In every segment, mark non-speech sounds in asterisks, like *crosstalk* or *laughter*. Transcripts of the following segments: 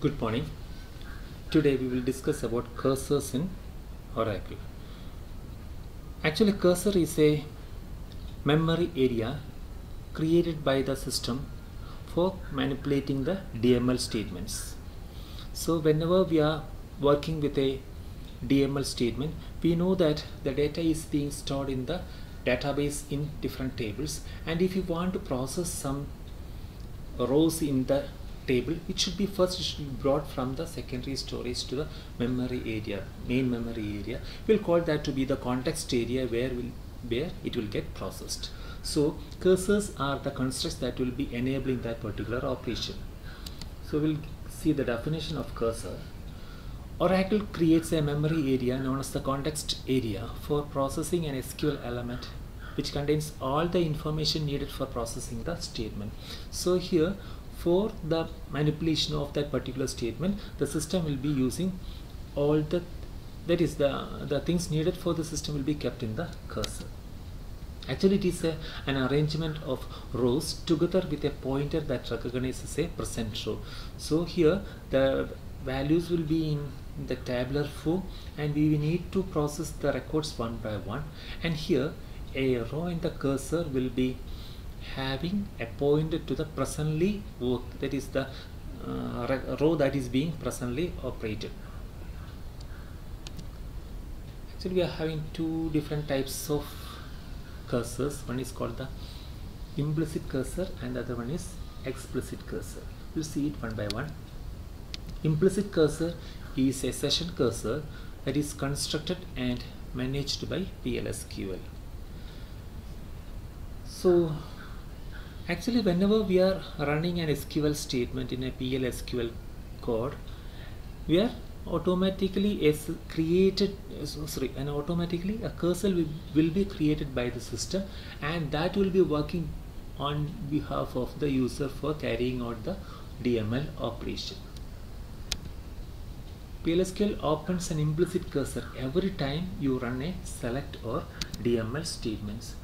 Good morning. Today we will discuss about cursors in Oracle. Actually, cursor is a memory area created by the system for manipulating the DML statements. So, whenever we are working with a DML statement, we know that the data is being stored in the database in different tables, and if you want to process some rows in the table it should be first should be brought from the secondary storage to the memory area main memory area. We'll call that to be the context area where will where it will get processed. So cursors are the constructs that will be enabling that particular operation. So we'll see the definition of cursor. Oracle creates a memory area known as the context area for processing an SQL element which contains all the information needed for processing the statement. So here for the manipulation of that particular statement the system will be using all the that is the the things needed for the system will be kept in the cursor. Actually it is a, an arrangement of rows together with a pointer that recognizes a present row. So here the values will be in the tabular form and we need to process the records one by one and here a row in the cursor will be having a pointer to the presently work that is the uh, row that is being presently operated. Actually we are having two different types of cursors. One is called the implicit cursor and the other one is explicit cursor. We'll see it one by one. Implicit cursor is a session cursor that is constructed and managed by PLSQL so actually whenever we are running an SQL statement in a PLSQL code we are automatically is created sorry and automatically a cursor will, will be created by the system and that will be working on behalf of the user for carrying out the DML operation. PLSQL opens an implicit cursor every time you run a select or DML statements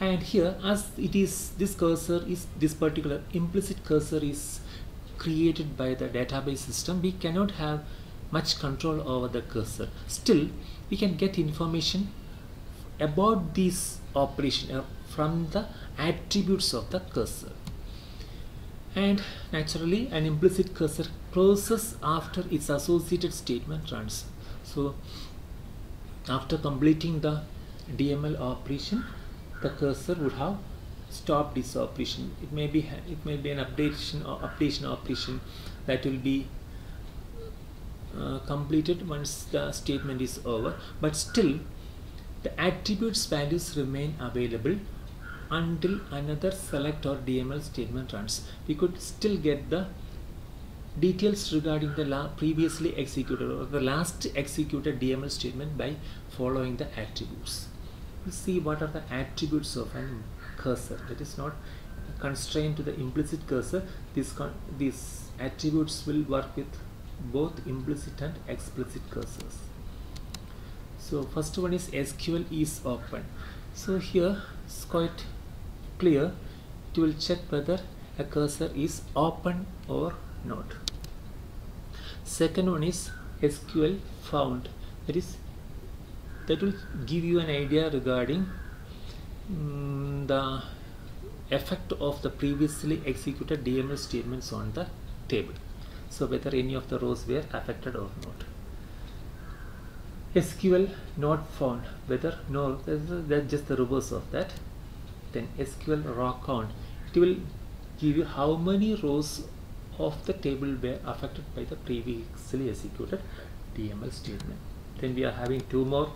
and here as it is this cursor is this particular implicit cursor is created by the database system we cannot have much control over the cursor. Still we can get information about this operation uh, from the attributes of the cursor. And naturally an implicit cursor closes after its associated statement runs. So after completing the DML operation the cursor would have stopped this operation. It may be it may be an updation or updation operation that will be uh, completed once the statement is over. But still the attributes values remain available until another select or DML statement runs. We could still get the details regarding the previously executed or the last executed DML statement by following the attributes see what are the attributes of an cursor. That is not constrained to the implicit cursor. These these attributes will work with both implicit and explicit cursors. So first one is SQL is open. So here it's quite clear. It will check whether a cursor is open or not. Second one is SQL found. That is that will give you an idea regarding um, the effect of the previously executed DML statements on the table. So whether any of the rows were affected or not. SQL not found. Whether no that's just the reverse of that. Then SQL row count. It will give you how many rows of the table were affected by the previously executed DML statement. Then we are having two more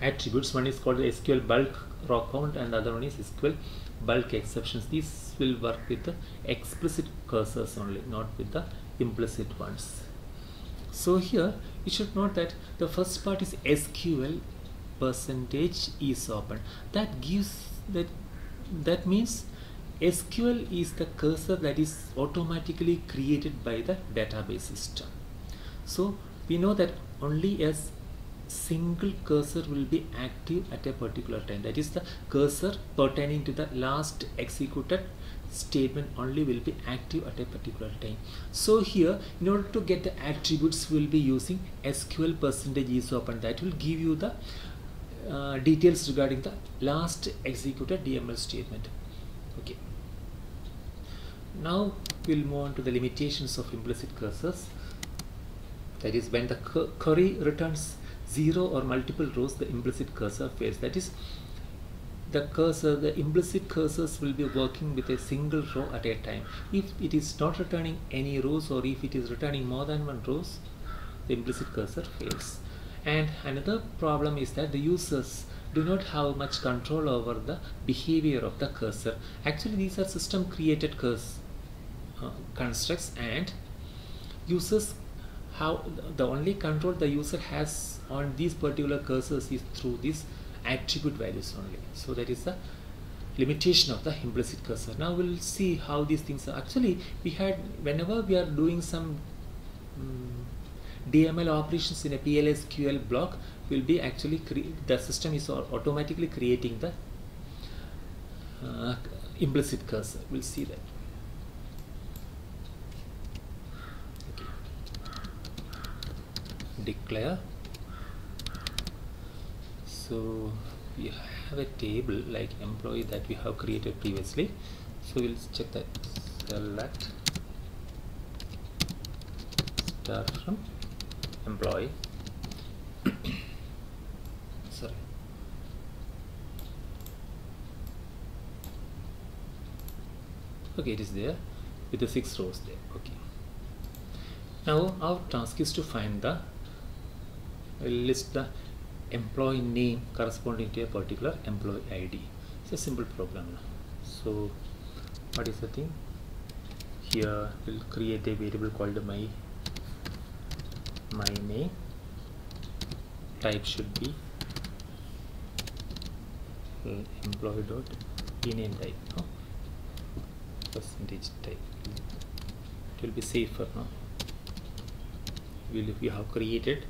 attributes. One is called SQL bulk row count and the other one is SQL bulk exceptions. These will work with the explicit cursors only not with the implicit ones. So here you should note that the first part is SQL percentage is open. That gives that that means SQL is the cursor that is automatically created by the database system so we know that only as single cursor will be active at a particular time. That is the cursor pertaining to the last executed statement only will be active at a particular time. So here in order to get the attributes we'll be using sql percentage is open. That will give you the uh, details regarding the last executed dml statement. Okay. Now we'll move on to the limitations of implicit cursors. That is when the query returns zero or multiple rows the implicit cursor fails. That is the cursor the implicit cursors will be working with a single row at a time. If it is not returning any rows or if it is returning more than one rows the implicit cursor fails. And another problem is that the users do not have much control over the behavior of the cursor. Actually these are system created cursor uh, constructs and users how the only control the user has on these particular cursors is through these attribute values only. So that is the limitation of the implicit cursor. Now we'll see how these things are. Actually we had whenever we are doing some um, DML operations in a PLSQL block will be actually the system is automatically creating the uh, implicit cursor. We'll see that declare. So we have a table like employee that we have created previously. So we'll check that. Select. Start from employee. *coughs* Sorry. Okay it is there with the six rows there. Okay. Now our task is to find the list the employee name corresponding to a particular employee ID. It's a simple program. So what is the thing? Here we'll create a variable called my my name. Type should be uh, employee dot ename type. No? Percentage type. It will be safer. No? Will if you have created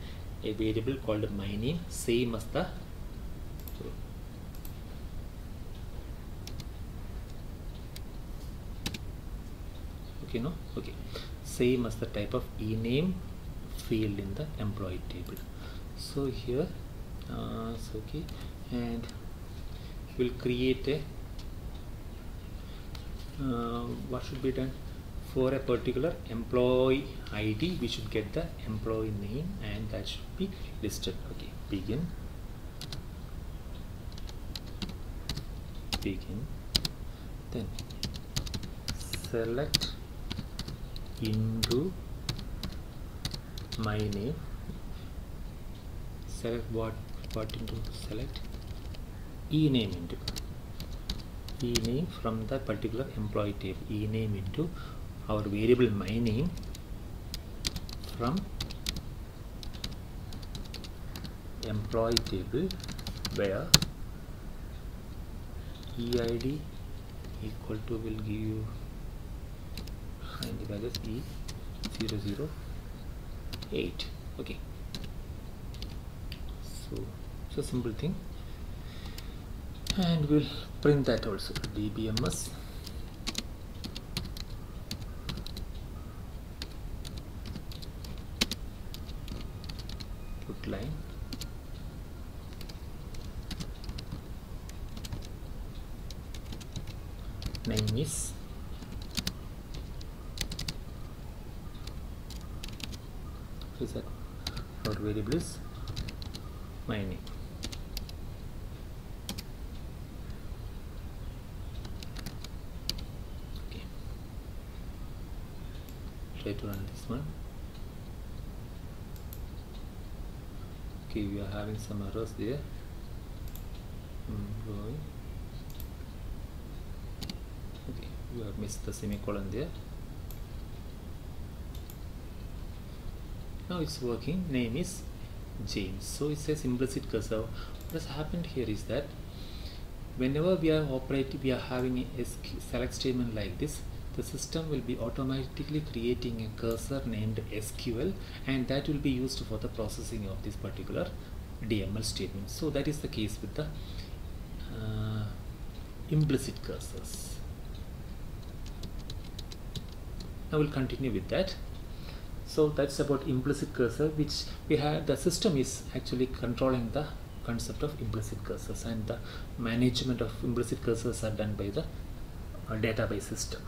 a variable called my name same as the okay no? Okay. Same as the type of ename field in the employee table. So here uh, so okay and we'll create a uh, what should be done for a particular employee ID we should get the employee name and that should be listed. Okay begin. Begin. Then select into my name. Select what what into select? Ename into. E name from the particular employee table. E name into our variable my name from employee table where eid equal to will give you find the values e 008 okay. So so simple thing. And we'll print that also. Dbms line name is is that our variable is my name okay try to run this one having some errors there okay we have missed the semicolon there now it's working. Name is James. So it says implicit cursor what has happened here is that whenever we are operating we are having a select statement like this the system will be automatically creating a cursor named SQL and that will be used for the processing of this particular DML statement. So that is the case with the uh, implicit cursors. now we'll continue with that so that's about implicit cursor which we have the system is actually controlling the concept of implicit cursors and the management of implicit cursors are done by the uh, database system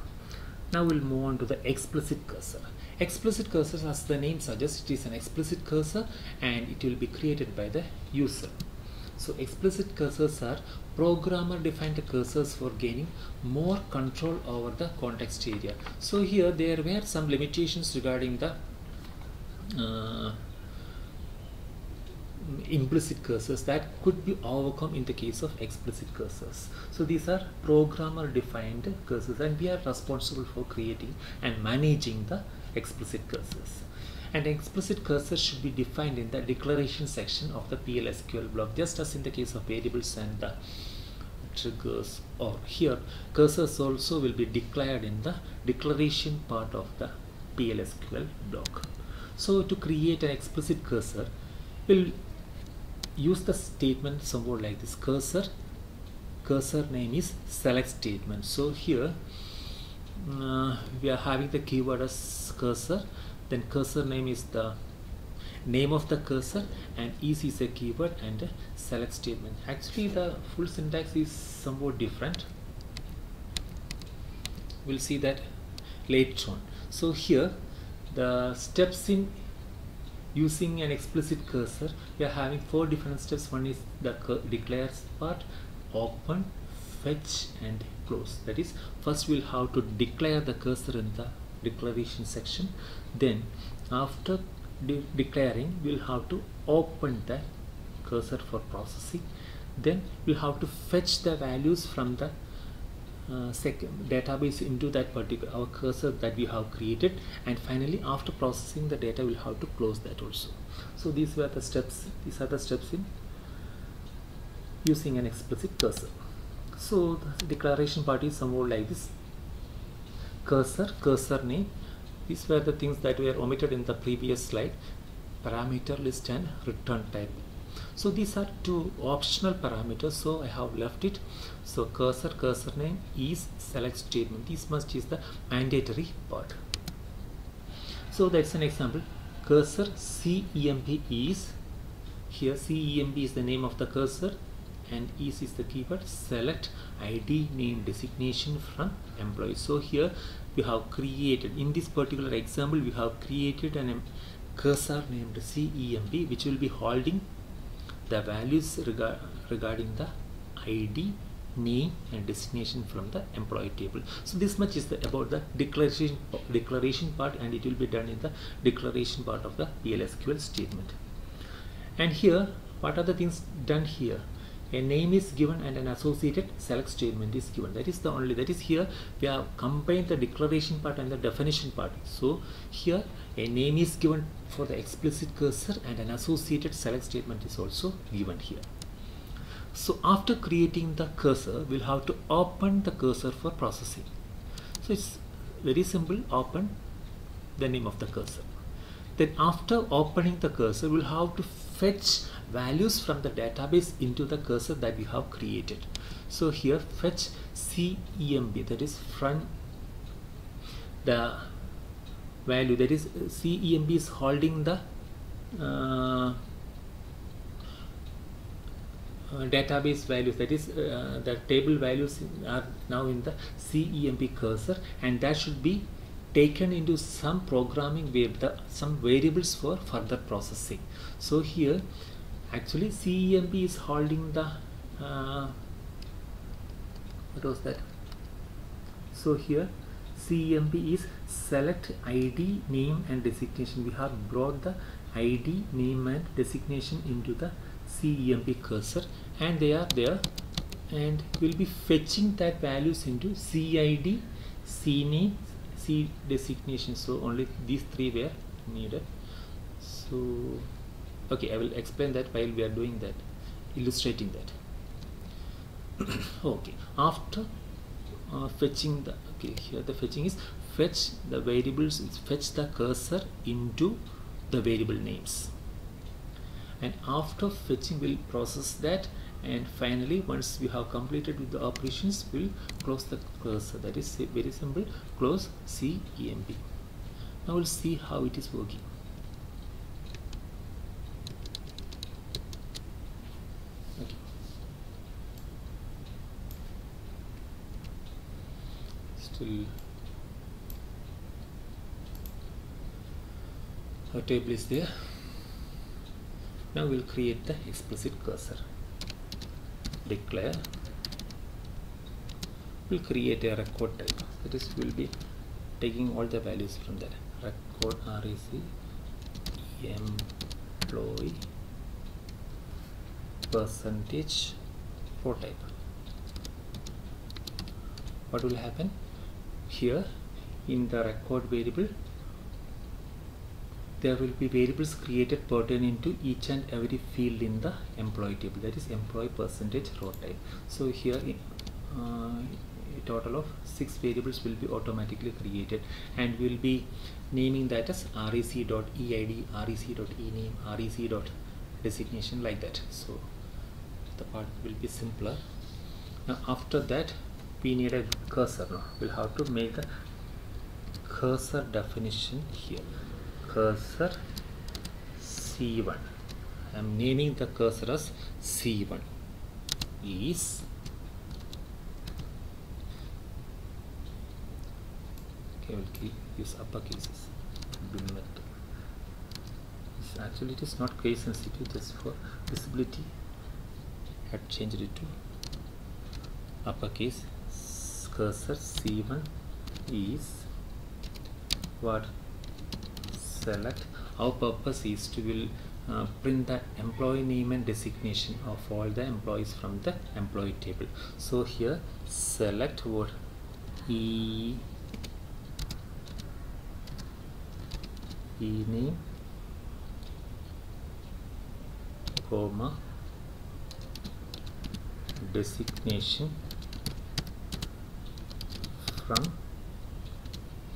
now we'll move on to the explicit cursor explicit cursor as the name suggests it is an explicit cursor and it will be created by the user so explicit cursors are programmer defined cursors for gaining more control over the context area. So here there were some limitations regarding the uh, implicit cursors that could be overcome in the case of explicit cursors. So these are programmer defined cursors and we are responsible for creating and managing the explicit cursors. And explicit cursors should be defined in the declaration section of the PLSQL block just as in the case of variables and the triggers or here cursors also will be declared in the declaration part of the PLSQL block. So to create an explicit cursor we'll use the statement somewhat like this cursor cursor name is select statement so here uh, we are having the keyword as cursor. Then cursor name is the name of the cursor and is is a keyword and select statement. Actually the full syntax is somewhat different. We'll see that later on. So here the steps in using an explicit cursor we are having four different steps. One is the declares part open fetch and close. That is first we'll have to declare the cursor in the declaration section. Then after de declaring we'll have to open the cursor for processing. Then we'll have to fetch the values from the uh, second database into that particular our cursor that we have created. And finally after processing the data we'll have to close that also. So these were the steps these are the steps in using an explicit cursor so the declaration part is somewhat like this. Cursor cursor name. These were the things that were omitted in the previous slide. Parameter list and return type. So these are two optional parameters so I have left it. So cursor cursor name is select statement. This must is the mandatory part. So that's an example. Cursor CEMP is here CEMP is the name of the cursor and is is the keyword select id name designation from employee so here we have created in this particular example we have created an cursor named CEMP which will be holding the values regard, regarding the id name and destination from the employee table. So this much is the, about the declaration declaration part and it will be done in the declaration part of the PLSQL statement. And here what are the things done here a name is given and an associated select statement is given. That is the only that is here we have combined the declaration part and the definition part. So here a name is given for the explicit cursor and an associated select statement is also given here. So after creating the cursor we'll have to open the cursor for processing. So it's very simple open the name of the cursor. Then after opening the cursor we'll have to fetch values from the database into the cursor that we have created. So here fetch CEMP that is from the value that is CEMP is holding the uh, uh, database values that is uh, the table values are now in the CEMP cursor and that should be taken into some programming where the some variables for further processing. So here actually CEMP is holding the uh, what was that? So here CEMP is select ID name and designation. We have brought the ID name and designation into the CEMP cursor and they are there and we'll be fetching that values into CID CNAME C designation. So only these three were needed. So okay I will explain that while we are doing that illustrating that. *coughs* Okay after uh, fetching the okay here the fetching is fetch the variables is fetch the cursor into the variable names. And after fetching we'll process that and finally once we have completed with the operations we'll close the cursor. That is very simple close CEMP now we'll see how it is working our table is there. Now we'll create the explicit cursor. Declare. We'll create a record type. That is we'll be taking all the values from that. Record rec employee percentage row type. What will happen here in the record variable. There will be variables created pertaining to each and every field in the employee table that is employee percentage row type. So here uh, a total of six variables will be automatically created and we'll be naming that as rec.eid rec.ename rec.designation like that. So the part will be simpler. Now after that we need a cursor now we'll have to make the cursor definition here. Cursor c1 i'm naming the cursor as c1 is okay we'll keep use upper cases. Method actually it is not case sensitive just for visibility had changed it to uppercase cursor c1 is what? Select. Our purpose is to will uh, print the employee name and designation of all the employees from the employee table. So here select what? E e name comma designation from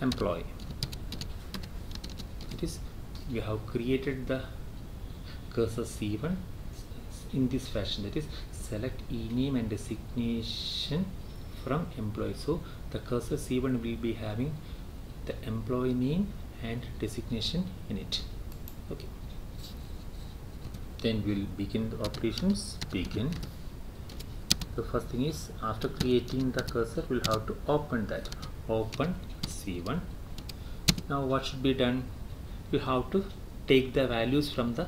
employee. It is we have created the cursor c1 in this fashion. That is select e name and designation from employee. So the cursor c1 will be having the employee name and designation in it. Okay. Then we'll begin the operations. Begin the first thing is after creating the cursor we'll have to open that. Open c1 now what should be done? We have to take the values from the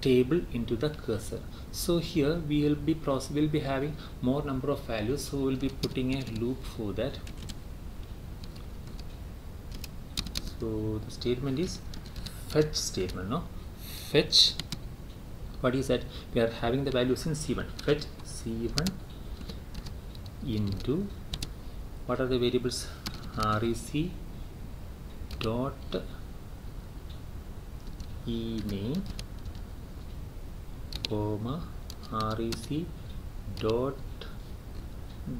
table into the cursor. So here we will be will be having more number of values so we'll be putting a loop for that. So the statement is fetch statement no? Fetch what is that? We are having the values in c1 fetch c1 into what are the variables? Rec dot e name comma rec dot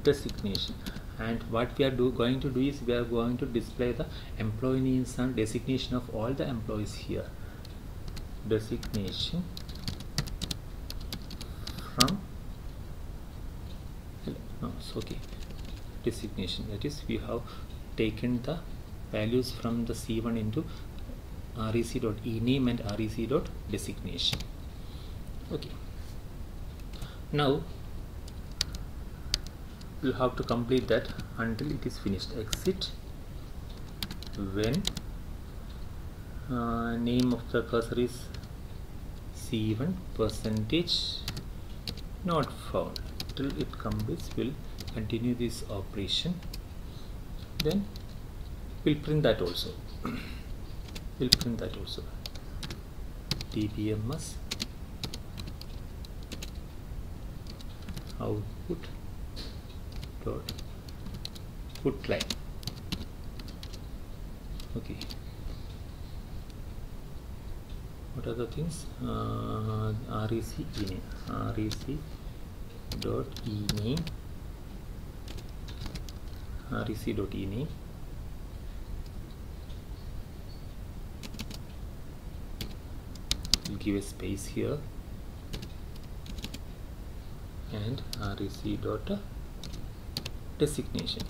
designation. And what we are do, going to do is we are going to display the employee names and designation of all the employees here. Designation from okay. Designation. That is we have taken the values from the c1 into rec.ename and rec.designation okay. Now we'll have to complete that until it is finished. Exit when uh, name of the cursor is c1 percentage not found. Till it completes we'll continue this operation then we'll print that also. *clears throat* We'll print that also. Dbms output dot put line okay. What are the things? Uh, rec rec dot ename ename we'll give a space here. And rec dot designation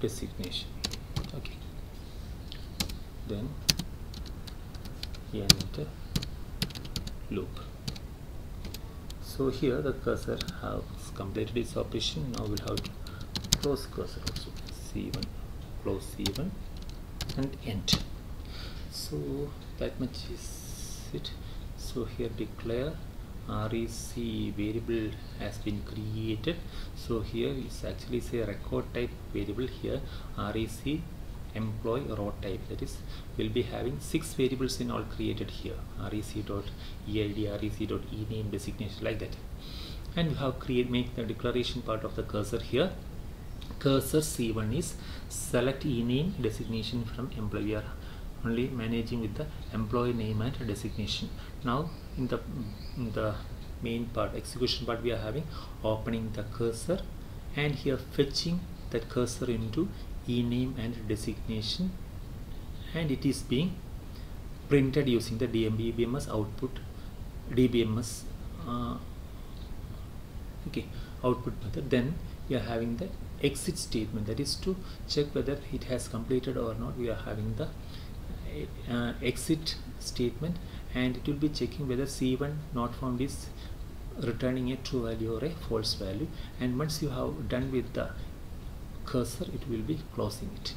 designation. Okay. Then enter loop so here the cursor has completed its operation. Now we'll have to close cursor also. C1 close c1 and enter so that much is it. So here declare rec variable has been created. So here is actually say record type variable here. Rec employee row type that is we'll be having six variables in all created here rec dot eid rec dot ename designation like that. And we have create make the declaration part of the cursor here. Cursor c1 is select ename designation from employee only managing with the employee name and designation. Now in the in the main part execution part we are having opening the cursor and here fetching that cursor into ename and designation and it is being printed using the DBMS output DBMS uh, okay output method. Then we are having the exit statement that is to check whether it has completed or not. We are having the uh, exit statement and it will be checking whether c1 not found is returning a true value or a false value. And once you have done with the cursor it will be closing it.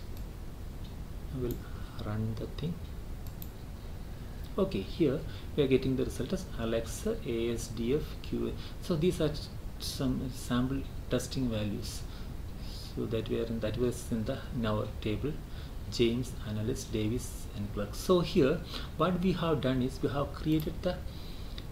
I will run the thing. Okay here we are getting the result as Alexa ASDF so these are some sample testing values. So that we are in that was in the in our table. James analyst Davis and Clark. So here what we have done is we have created the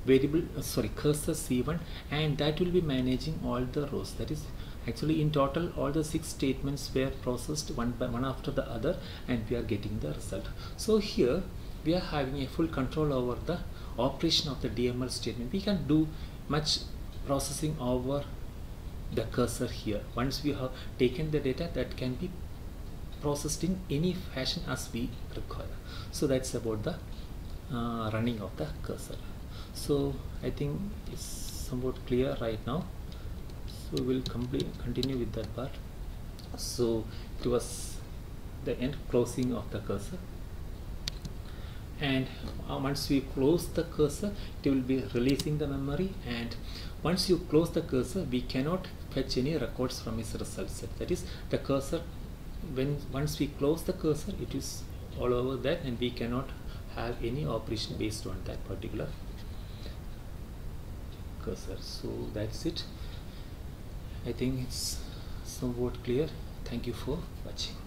variable uh, sorry cursor c1 and that will be managing all the rows. That is actually in total all the six statements were processed one by one after the other and we are getting the result. So here we are having a full control over the operation of the DML statement. We can do much processing over the cursor here. Once we have taken the data that can be processed in any fashion as we require. So that's about the uh, running of the cursor. So I think it's somewhat clear right now so we'll complete continue with that part. So it was the end closing of the cursor. And uh, once we close the cursor it will be releasing the memory. And once you close the cursor we cannot fetch any records from its result set. That is the cursor when once we close the cursor it is all over there and we cannot have any operation based on that particular cursor. So that's it I think it's somewhat clear. Thank you for watching